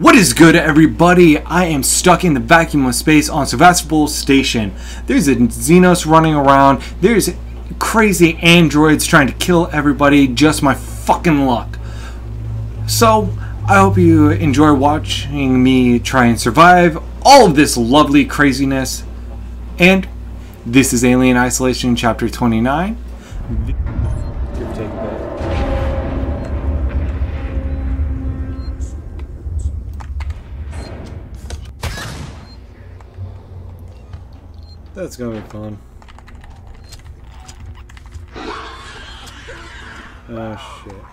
What is good, everybody? I am stuck in the vacuum of space on Sevastopol Station. There's a Xenos running around. There's crazy androids trying to kill everybody. Just my fucking luck. So, I hope you enjoy watching me try and survive all of this lovely craziness. And this is Alien Isolation Chapter 29. That's gonna be fun. Oh shit.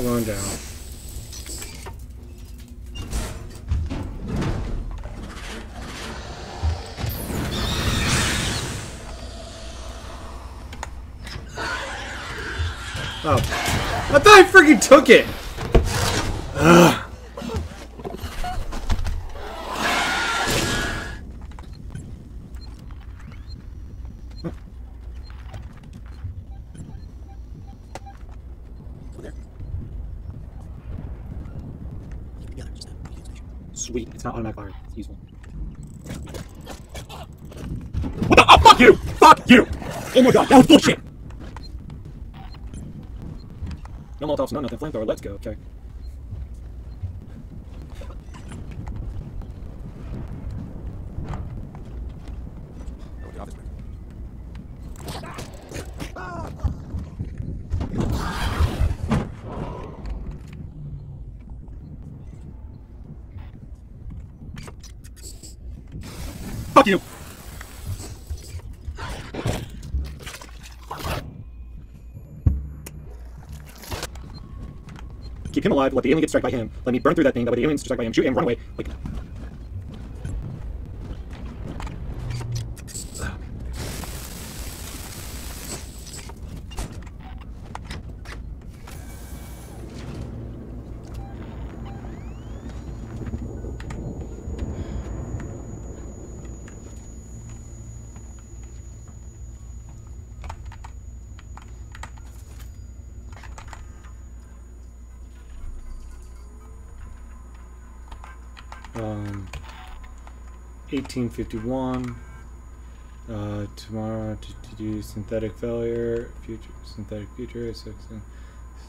And I'm down. Oh. I thought I freaking took it! Ugh. Sweet. It's not automatic fire. It's useful. What the? Oh, fuck you! Fuck you! Oh my god, that was bullshit! No Molotovs, no nothing. Flamethrower, let's go. Okay. Fuck you! Keep him alive, let the alien get struck by him. Let me burn through that thing, that way the aliens struck by him, shoot him, run away. Like, Um, 1851. Uh, tomorrow to, to do synthetic failure, future synthetic future, six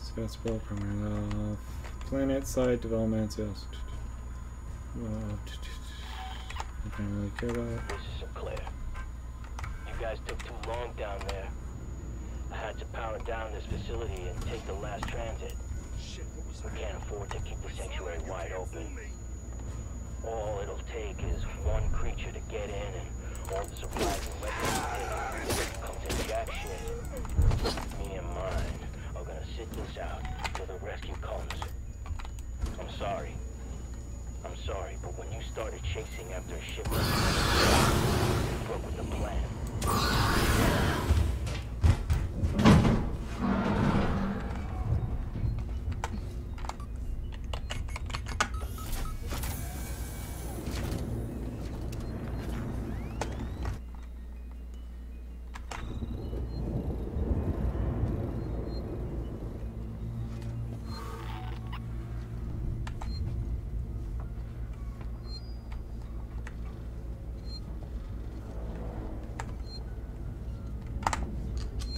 successful primary love, planet side development sales. Uh, I don't really care about it. This is Sinclair. You guys took too long down there. I had to power down this facility and take the last transit. We can't afford to keep the sanctuary wide open. All it'll take is one creature to get in and all the supplies and weapons we take comes in jack shit. Me and mine are gonna sit this out till the rescue comes. I'm sorry. I'm sorry, but when you started chasing after a ship,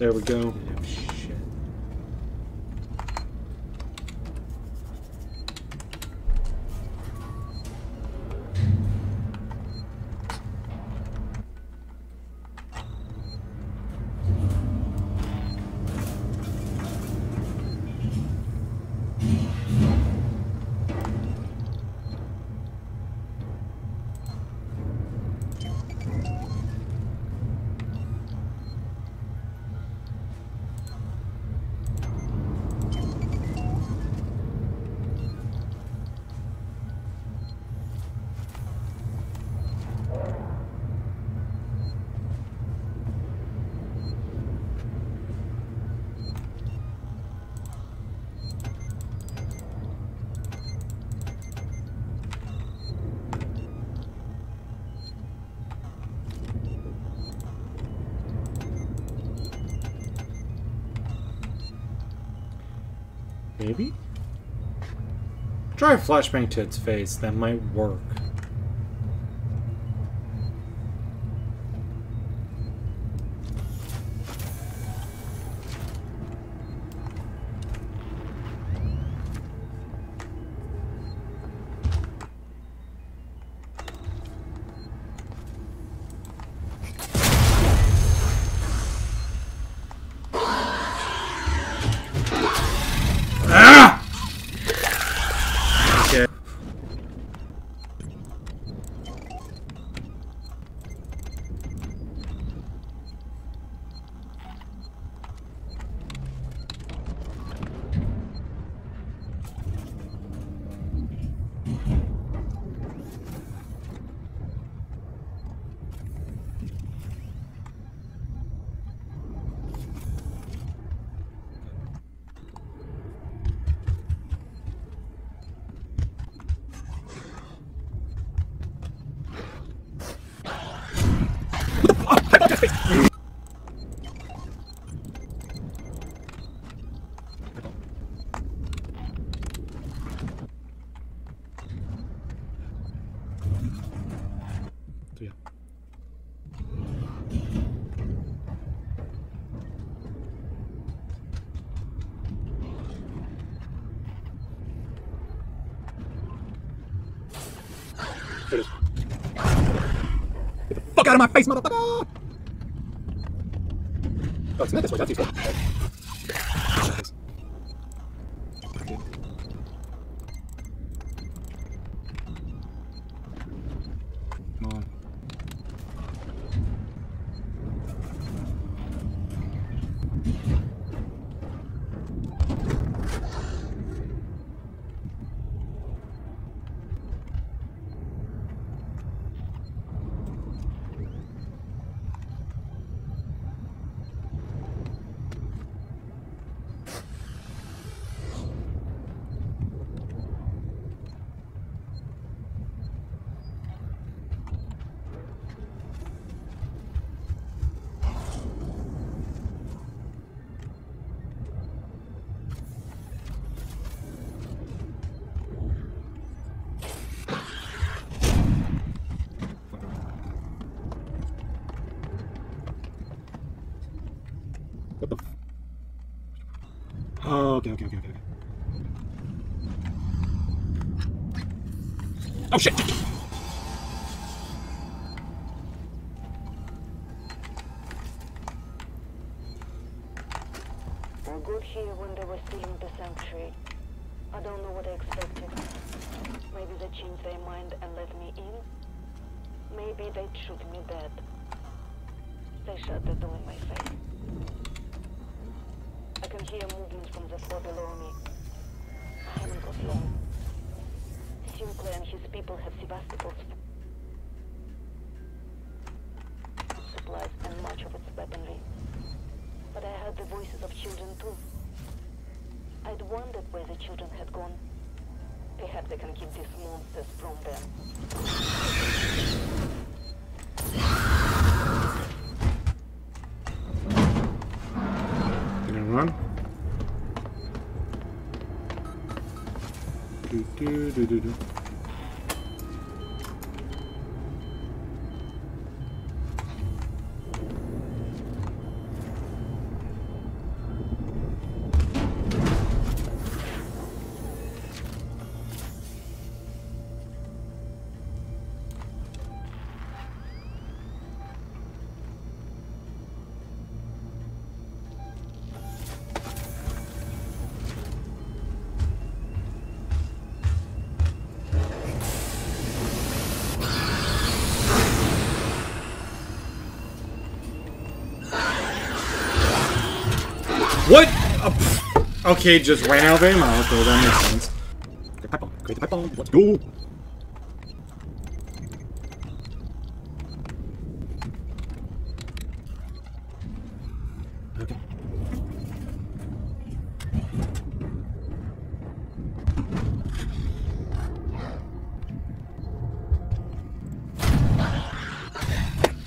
There we go. Try a flashbang to its face. That might work. Out of my face, motherfucker! Oh, it's not this way. That's. Okay, okay, okay, okay. Oh shit! Here when they were stealing the sanctuary. I don't know what I expected. Maybe they changed their mind and let me in. Maybe they'd shoot me dead. They shut the door in my face. I can hear movement from the floor below me. I haven't got long. Sinclair and his people have Sevastopol's supplies and much of its weaponry. But I heard the voices of children too. I'd wondered where the children had gone. Perhaps I can keep these monsters from them. Do, do, do, do, do. Okay, just ran out of ammo. Okay, that makes sense. Okay, pipe bomb. The pipe bomb. Let's go. Okay.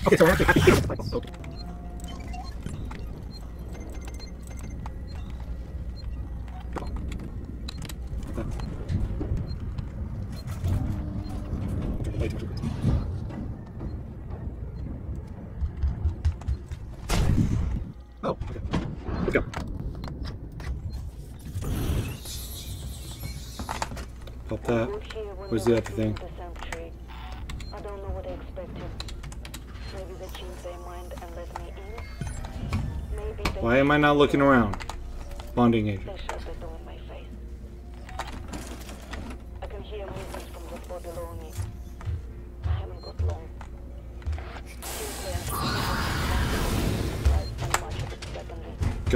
Okay, so we're actually happy to pipe bomb. Okay. Pipe bomb. that. Way too much. Oh, okay. Let's. Pop that. Moved here when Where's the other thing? doing the sanctuary. I don't know what I expected. Maybe they changed their mind and let me in. Maybe Why am I not looking around? Bonding agent.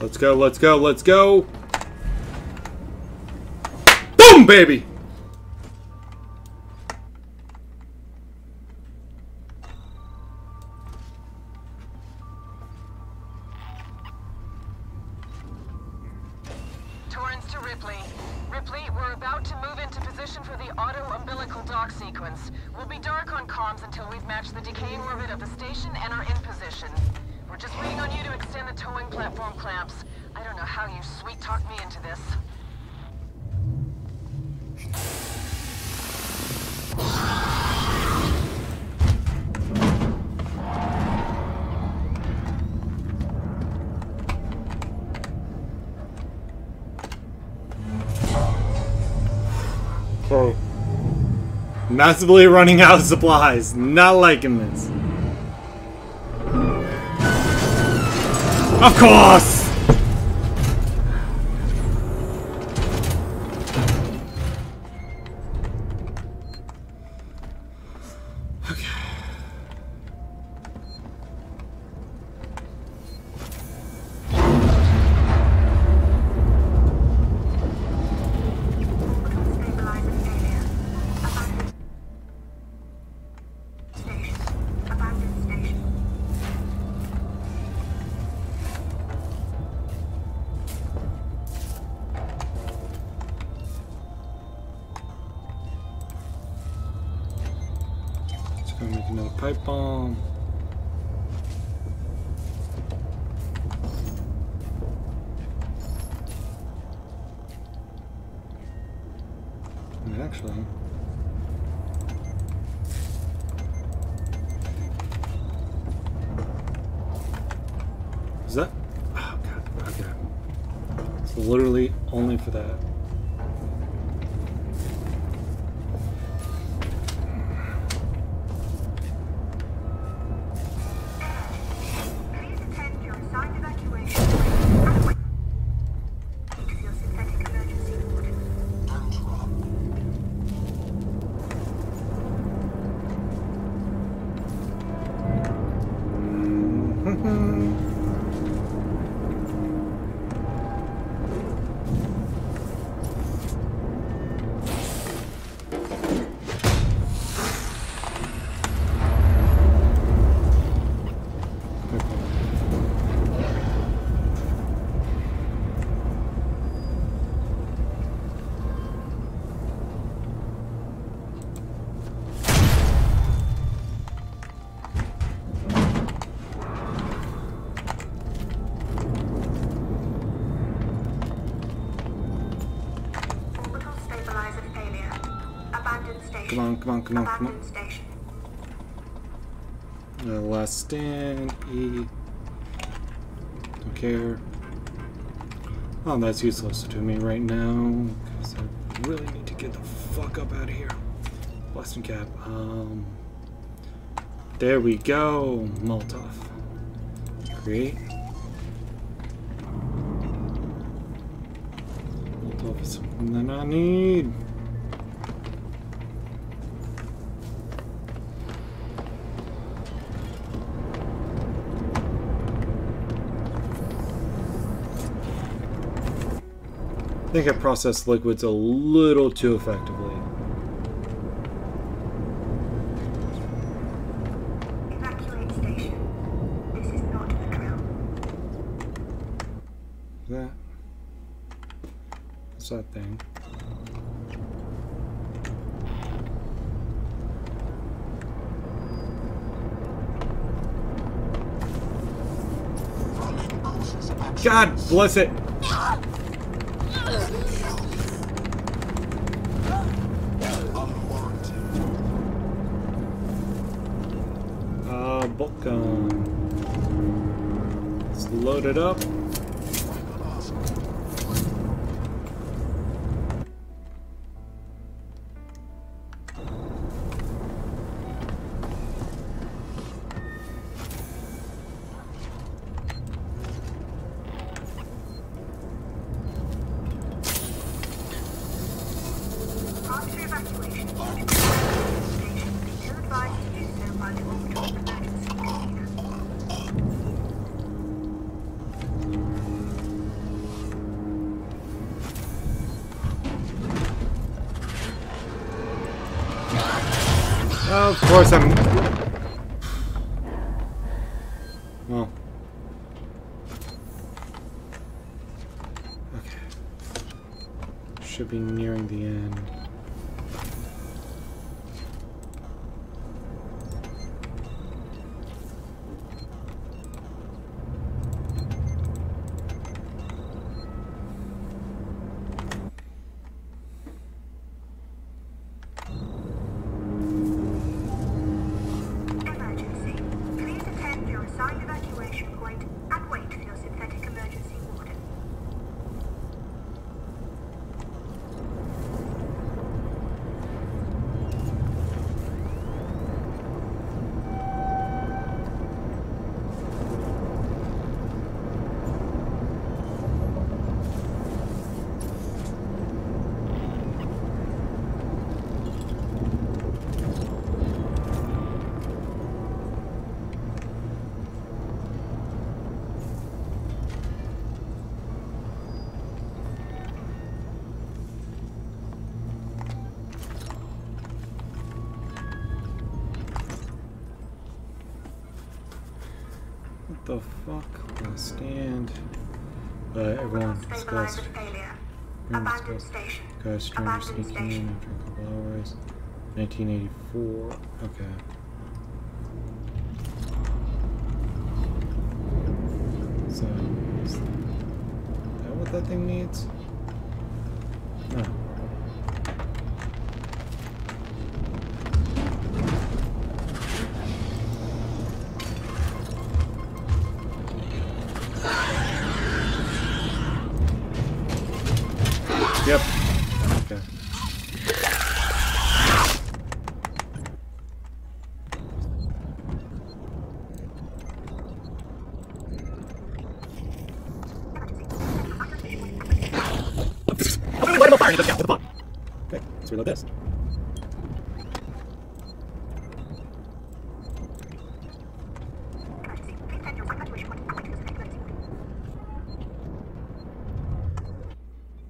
Let's go, let's go, let's go. Boom, baby! Oh. Massively running out of supplies. Not liking this. Of course! Gonna make another pipe bomb. Actually, is that? Oh god. Okay. It's literally only for that. On. Abandoned station. The last stand, E. Don't care. Oh, that's useless to me right now. Because I really need to get the fuck up out of here. blasting cap. Um, there we go. Molotov. Create. Molotov is something that I need. Think I processed liquids a little too effectively. Evacuate station. This is not the drill. that? What's that thing? God bless it! It up. Of course I'm... Well. Okay. Should be nearing the end. Emergency. Please attend your assigned evacuation point and wait for your synthetic emergency warden. What the fuck? Gonna stand. Uh, everyone discussed. Abandoned station. Guys, stranger Abandoned sneaking in after a couple hours. 1984. Okay. So, is that what that thing needs? No.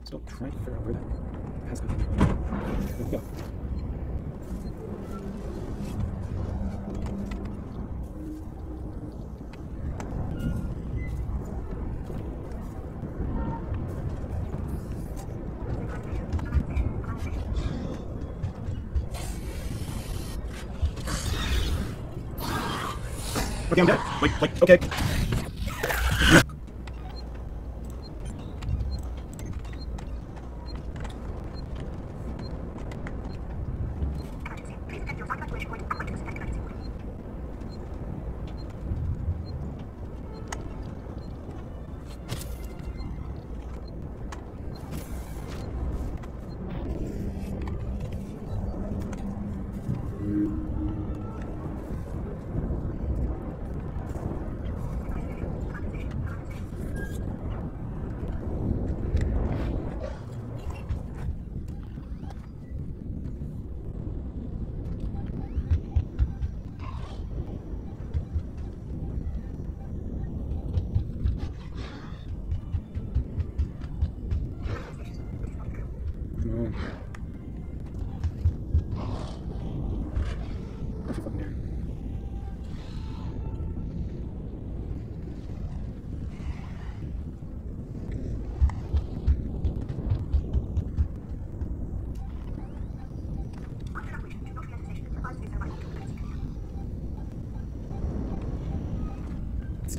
Still trying to figure out where that has gone. There we go. Okay, I'm dead. Wait, wait, okay.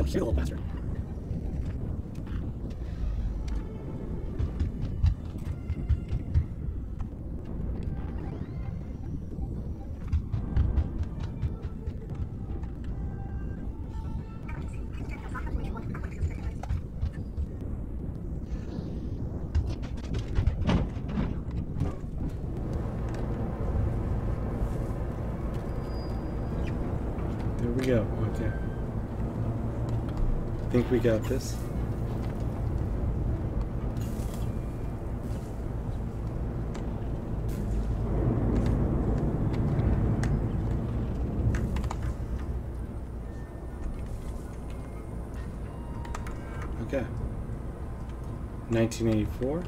Still a little faster. Think we got this. Okay. 1984.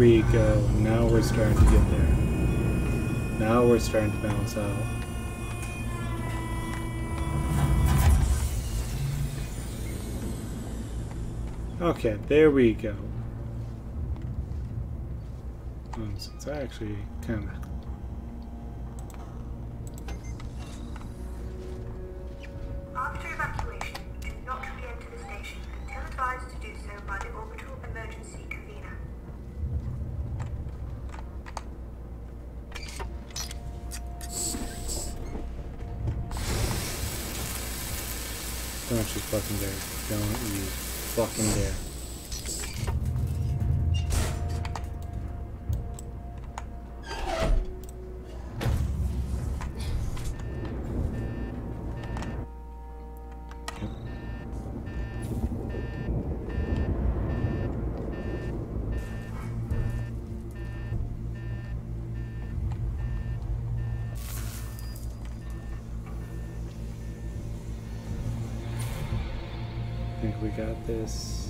We go. Now we're starting to get there. Now we're starting to balance out. Okay, there we go. Um, so it's actually kind of. We got this.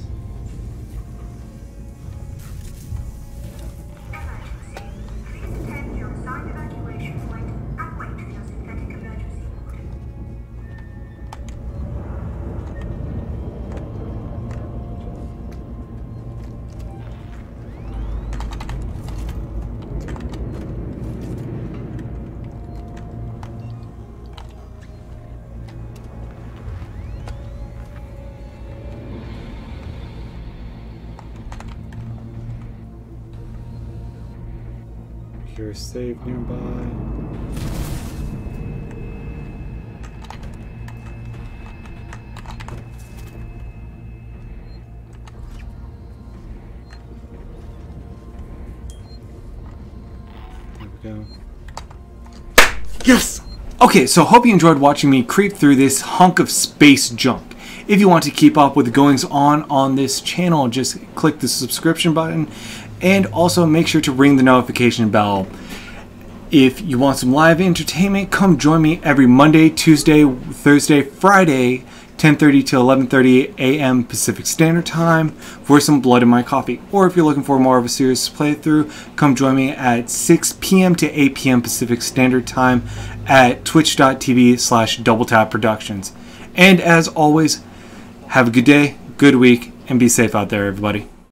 Cure save nearby. Yes! Okay, so hope you enjoyed watching me creep through this hunk of space junk. If you want to keep up with the goings on on this channel, just click the subscription button and also make sure to ring the notification bell. If you want some live entertainment, come join me every Monday, Tuesday, Thursday, Friday, 10:30 to 11:30 a.m. Pacific Standard Time for some Blood in My Coffee. Or if you're looking for more of a serious playthrough, come join me at 6 p.m. to 8 p.m. Pacific Standard Time at twitch.tv slash double tap productions. And as always, have a good day, good week, and be safe out there, everybody.